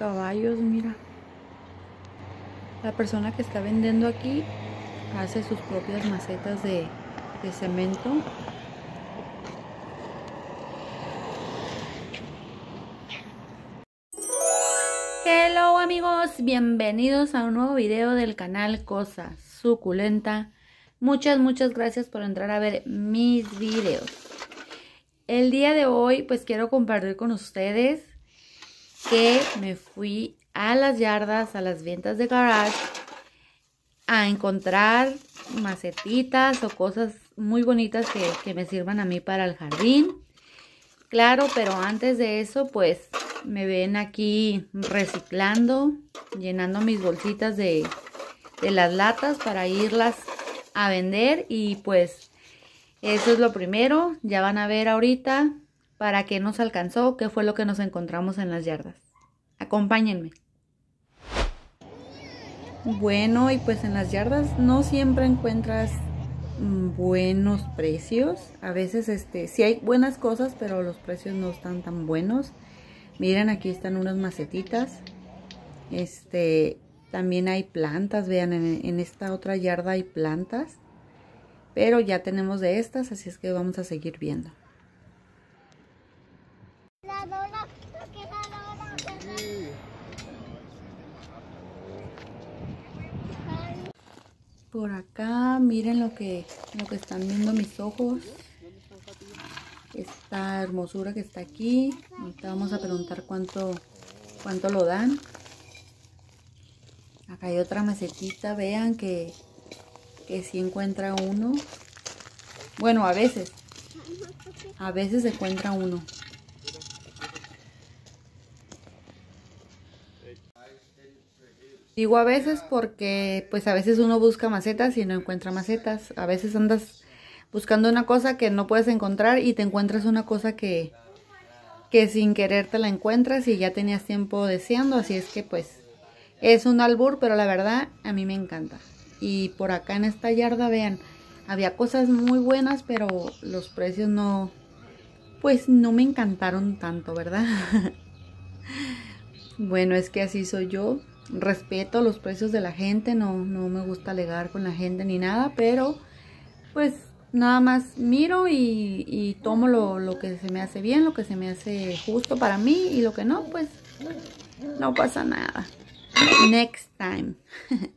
caballos, mira. La persona que está vendiendo aquí hace sus propias macetas de, cemento. Hello amigos, bienvenidos a un nuevo video del canal Cosa Suculenta. Muchas, muchas gracias por entrar a ver mis videos. El día de hoy pues quiero compartir con ustedes que me fui a las yardas, a las ventas de garage, a encontrar macetitas o cosas muy bonitas que, que me sirvan a mí para el jardín. Claro, pero antes de eso pues me ven aquí reciclando, llenando mis bolsitas de, de las latas para irlas a vender y pues eso es lo primero, ya van a ver ahorita para qué nos alcanzó, qué fue lo que nos encontramos en las yardas. Acompáñenme. Bueno, y pues en las yardas no siempre encuentras mm, buenos precios. A veces este sí hay buenas cosas, pero los precios no están tan buenos. Miren, aquí están unas macetitas. Este, también hay plantas, vean, en, en esta otra yarda hay plantas. Pero ya tenemos de estas, así es que vamos a seguir viendo. Por acá, miren lo que, lo que están viendo mis ojos. Esta hermosura que está aquí. Ahorita vamos a preguntar cuánto, cuánto lo dan. Acá hay otra macetita, vean que, que si encuentra uno. Bueno, a veces. A veces se encuentra uno. Digo a veces porque pues a veces uno busca macetas y no encuentra macetas. A veces andas buscando una cosa que no puedes encontrar y te encuentras una cosa que, que sin querer te la encuentras y ya tenías tiempo deseando. Así es que pues es un albur, pero la verdad a mí me encanta. Y por acá en esta yarda, vean, había cosas muy buenas, pero los precios no, pues no me encantaron tanto, ¿verdad? bueno, es que así soy yo respeto los precios de la gente, no, no me gusta alegar con la gente ni nada, pero pues nada más miro y, y tomo lo, lo, que se me hace bien, lo que se me hace justo para mí y lo que no, pues no pasa nada. Next time.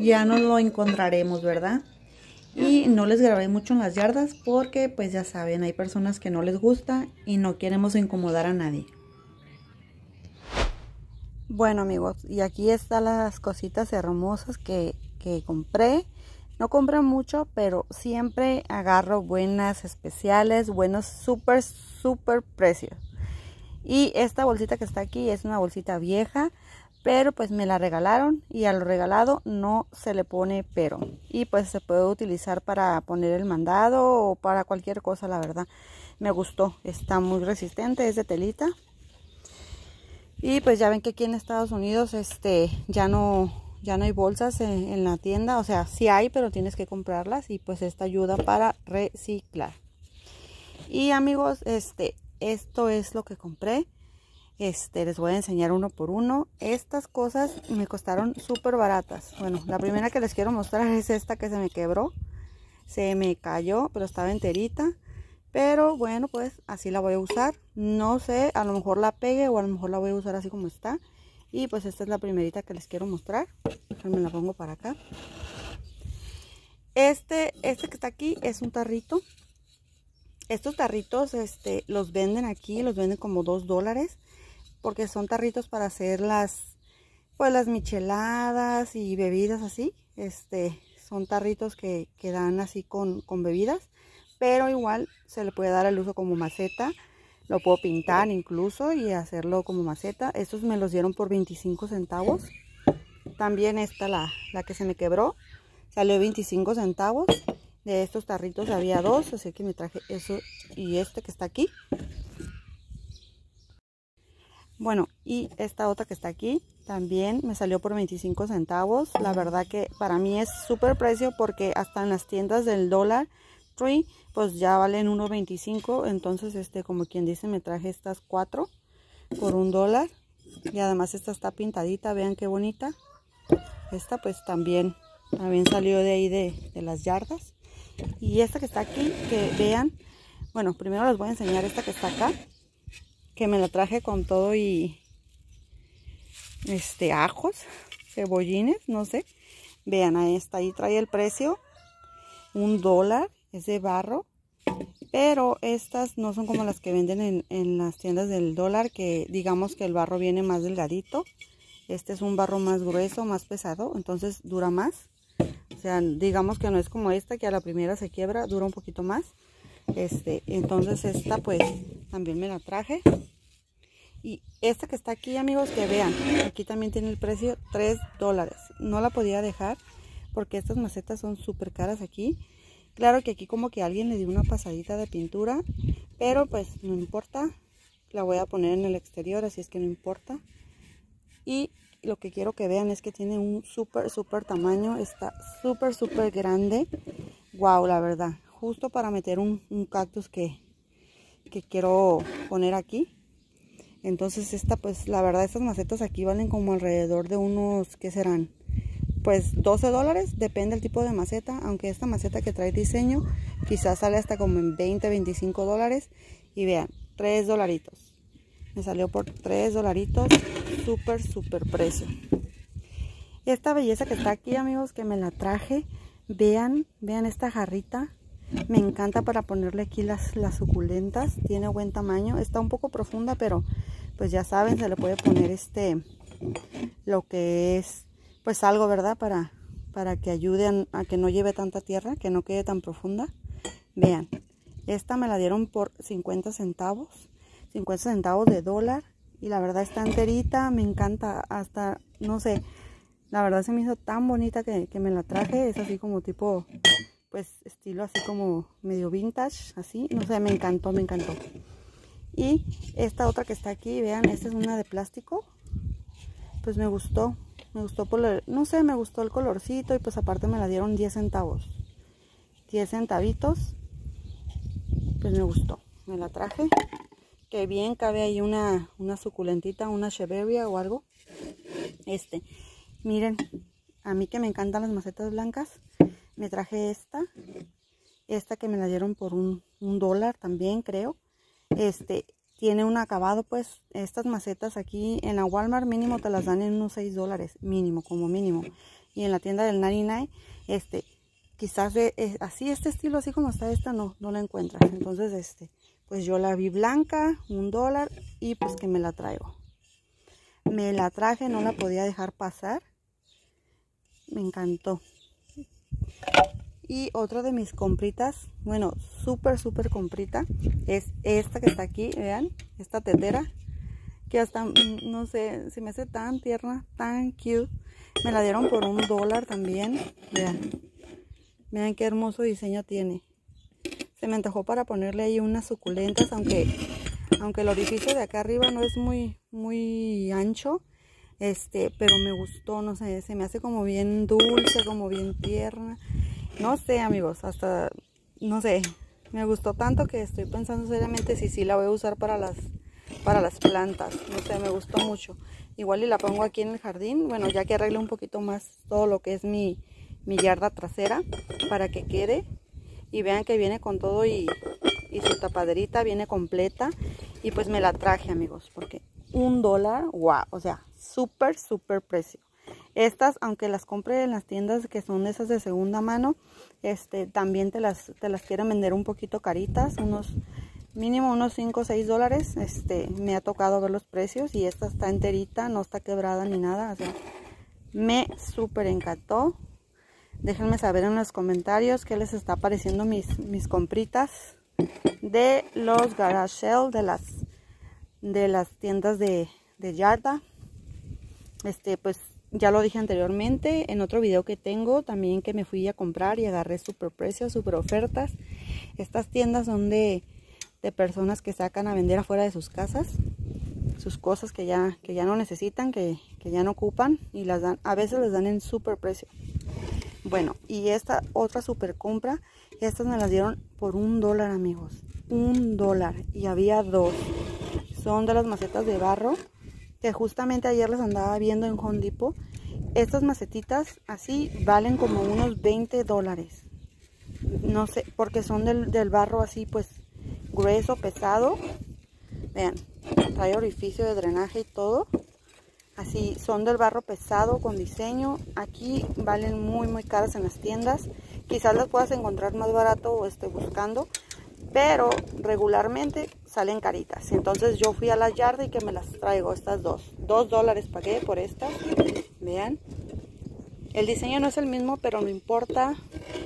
ya nos lo encontraremos, ¿verdad? Y no les grabé mucho en las yardas porque pues ya saben, hay personas que no les gusta y no queremos incomodar a nadie. Bueno amigos, y aquí están las cositas hermosas que, que compré. No compré mucho, pero siempre agarro buenas especiales, buenos súper, súper precios. Y esta bolsita que está aquí es una bolsita vieja, pero pues me la regalaron y a lo regalado no se le pone pero. Y pues se puede utilizar para poner el mandado o para cualquier cosa, la verdad. Me gustó, está muy resistente, es de telita. Y pues ya ven que aquí en Estados Unidos este ya no ya no hay bolsas en, en, la tienda, o sea, sí hay, pero tienes que comprarlas y pues esta ayuda para reciclar. Y amigos, este esto es lo que compré. Este, les voy a enseñar uno por uno. Estas cosas me costaron súper baratas. Bueno, la primera que les quiero mostrar es esta que se me quebró. Se me cayó, pero estaba enterita. Pero bueno, pues así la voy a usar. No sé, a lo mejor la pegue o a lo mejor la voy a usar así como está. Y pues esta es la primerita que les quiero mostrar. Me la pongo para acá. Este, este que está aquí es un tarrito. Estos tarritos este, los venden aquí, los venden como 2 dólares. Porque son tarritos para hacer las, pues las micheladas y bebidas así. Este, son tarritos que, que dan así con, con bebidas pero igual se le puede dar el uso como maceta. Lo puedo pintar incluso y hacerlo como maceta. Estos me los dieron por 25 centavos. También esta, la, la que se me quebró, salió 25 centavos. De estos tarritos había dos, así que me traje eso y este que está aquí. Bueno, y esta otra que está aquí también me salió por 25 centavos. La verdad que para mí es súper precio porque hasta en las tiendas del dólar pues ya valen 1.25 entonces este como quien dice me traje estas cuatro por un dólar. Y además esta está pintadita, vean qué bonita. Esta pues también, también salió de ahí de, de las yardas. Y esta que está aquí, que vean, bueno, primero les voy a enseñar esta que está acá. Que me la traje con todo y este ajos, cebollines, no sé. Vean, ahí está, ahí trae el precio. Un dólar, es de barro. Pero estas no son como las que venden en, en, las tiendas del dólar, que digamos que el barro viene más delgadito. Este es un barro más grueso, más pesado, entonces dura más. O sea, digamos que no es como esta, que a la primera se quiebra, dura un poquito más. Este, entonces esta pues también me la traje. Y esta que está aquí, amigos, que vean, aquí también tiene el precio 3 dólares. No la podía dejar porque estas macetas son súper caras aquí. Claro que aquí como que alguien le dio una pasadita de pintura, pero pues no importa. La voy a poner en el exterior, así es que no importa. Y lo que quiero que vean es que tiene un súper, súper tamaño. Está súper, súper grande. Wow, la verdad. Justo para meter un, cactus que, que quiero poner aquí. Entonces esta pues la verdad estas macetas aquí valen como alrededor de unos, ¿qué serán? Pues 12 dólares, depende del tipo de maceta, aunque esta maceta que trae diseño quizás sale hasta como en 20, 25 dólares. Y vean, 3 dolaritos. Me salió por 3 dolaritos, súper, súper precio. Esta belleza que está aquí amigos, que me la traje, vean, vean esta jarrita. Me encanta para ponerle aquí las, las suculentas, tiene buen tamaño, está un poco profunda pero pues ya saben, se le puede poner este, lo que es, pues algo, ¿verdad? Para, para que ayude a, que no lleve tanta tierra, que no quede tan profunda. Vean, esta me la dieron por 50 centavos, 50 centavos de dólar. Y la verdad está enterita, me encanta, hasta, no sé, la verdad se me hizo tan bonita que, que me la traje. Es así como tipo, pues estilo así como medio vintage, así. No sé, me encantó, me encantó. Y esta otra que está aquí, vean, esta es una de plástico. Pues me gustó, me gustó por el, no sé, me gustó el colorcito y pues aparte me la dieron 10 centavos. 10 centavitos. Pues me gustó, me la traje. Que bien cabe ahí una, una suculentita, una cheveria o algo. Este, miren, a mí que me encantan las macetas blancas, me traje esta. Esta que me la dieron por un, un dólar también, creo este tiene un acabado pues estas macetas aquí en la Walmart mínimo te las dan en unos 6 dólares mínimo como mínimo. Y en la tienda del 99 este quizás de, eh, así este estilo así como está esta no no la encuentras entonces este pues yo la vi blanca un dólar y pues que me la traigo. Me la traje no la podía dejar pasar. Me encantó y otra de mis compritas, bueno, súper, súper comprita, es esta que está aquí, vean, esta tetera, que hasta, mm, no sé, se me hace tan tierna, tan cute. Me la dieron por un dólar también, vean, vean qué hermoso diseño tiene. Se me antojó para ponerle ahí unas suculentas, aunque, aunque el orificio de acá arriba no es muy, muy ancho, este, pero me gustó, no sé, se me hace como bien dulce, como bien tierna. No sé, amigos, hasta, no sé, me gustó tanto que estoy pensando seriamente si sí la voy a usar para las, para las plantas. No sé, me gustó mucho. Igual y la pongo aquí en el jardín, bueno, ya que arregle un poquito más todo lo que es mi, mi yarda trasera para que quede. Y vean que viene con todo y, y su tapaderita viene completa. Y pues me la traje, amigos, porque un dólar, wow, o sea, súper, súper precio. Estas, aunque las compre en las tiendas que son esas de segunda mano, este, también te las, te las quieren vender un poquito caritas, unos mínimo unos 5 o 6 dólares. Este, me ha tocado ver los precios y esta está enterita, no está quebrada ni nada. O me súper encantó. Déjenme saber en los comentarios qué les está pareciendo mis, mis compritas de los garage sale de las, de las tiendas de, de yarda. Este, pues ya lo dije anteriormente en otro video que tengo también que me fui a comprar y agarré super precios, super ofertas. Estas tiendas son de, personas que sacan a vender afuera de sus casas sus cosas que ya, que ya no necesitan, que, ya no ocupan y las dan, a veces les dan en super precio. Bueno, y esta otra super compra, estas me las dieron por un dólar amigos, un dólar y había dos. son de las macetas de barro que justamente ayer les andaba viendo en Home Depot. Estas macetitas así valen como unos 20 dólares. No sé, porque son del, del barro así pues grueso, pesado. Vean, trae orificio de drenaje y todo. Así, son del barro pesado con diseño. Aquí valen muy muy caras en las tiendas. Quizás las puedas encontrar más barato o esté buscando. Pero regularmente salen caritas. Entonces yo fui a la yarda y que me las traigo, estas dos. Dos dólares pagué por estas. Vean. El diseño no es el mismo, pero no importa.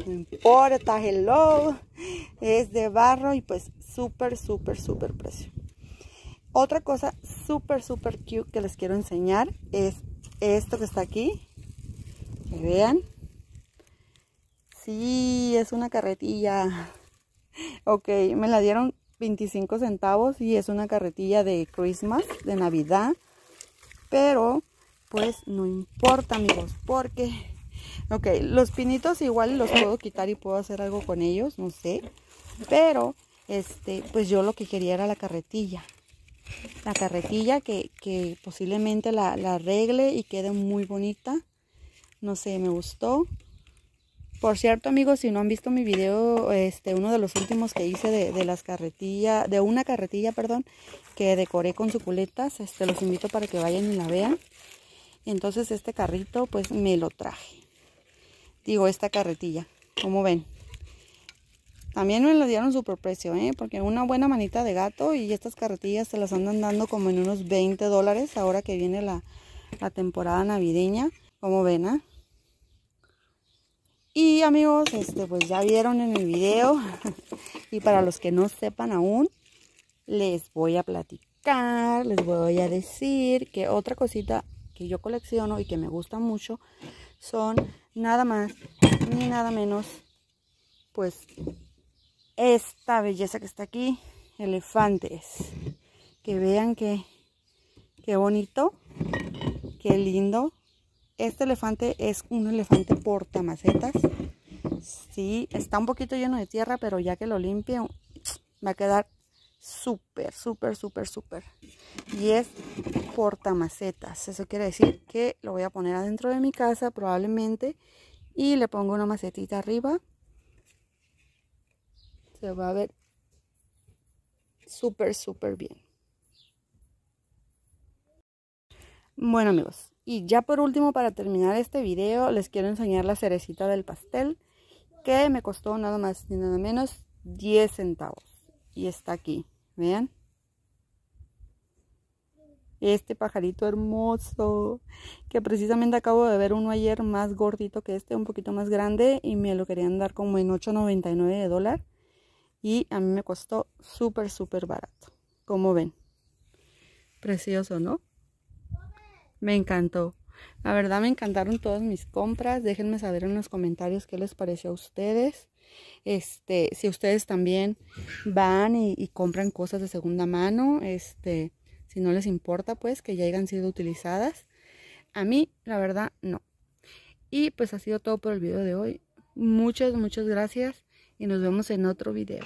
No importa, hello. Es de barro y pues súper, súper, súper precio. Otra cosa súper, súper cute que les quiero enseñar es esto que está aquí. Que vean. Sí, es una carretilla. Ok, me la dieron 25 centavos y es una carretilla de Christmas, de Navidad. Pero, pues no importa amigos, porque... Ok, los pinitos igual los puedo quitar y puedo hacer algo con ellos, no sé. Pero, este, pues yo lo que quería era la carretilla la carretilla que, posiblemente la, arregle y quede muy bonita. No sé, me gustó. Por cierto, amigos, si no han visto mi video, este, uno de los últimos que hice de, las carretillas, de una carretilla, perdón, que decoré con suculetas, este, los invito para que vayan y la vean. Entonces este carrito, pues me lo traje. Digo, esta carretilla, como ven. También me lo dieron super precio, ¿eh? Porque una buena manita de gato y estas carretillas se las andan dando como en unos 20 dólares ahora que viene la, temporada navideña. Como ven, ¿eh? Y amigos, este, pues ya vieron en el video. y para los que no sepan aún, les voy a platicar, les voy a decir que otra cosita que yo colecciono y que me gusta mucho son nada más ni nada menos pues esta belleza que está aquí, elefantes. Que vean que, qué bonito, qué lindo. Este elefante es un elefante portamacetas. Sí, está un poquito lleno de tierra, pero ya que lo limpie va a quedar súper, súper, súper, súper. Y es portamacetas. Eso quiere decir que lo voy a poner adentro de mi casa probablemente. Y le pongo una macetita arriba se va a ver súper, súper bien. Bueno amigos, y ya por último para terminar este video les quiero enseñar la cerecita del pastel que me costó nada más ni nada menos 10 centavos. Y está aquí, vean. Este pajarito hermoso, que precisamente acabo de ver uno ayer más gordito que este, un poquito más grande y me lo querían dar como en 8.99 de dólar y a mí me costó súper súper barato como ven precioso no me encantó. La verdad me encantaron todas mis compras. Déjenme saber en los comentarios qué les pareció a ustedes. Este si ustedes también van y, compran cosas de segunda mano este si no les importa pues que ya hayan sido utilizadas. A mí la verdad no. Y pues ha sido todo por el video de hoy. Muchas muchas gracias y nos vemos en otro video.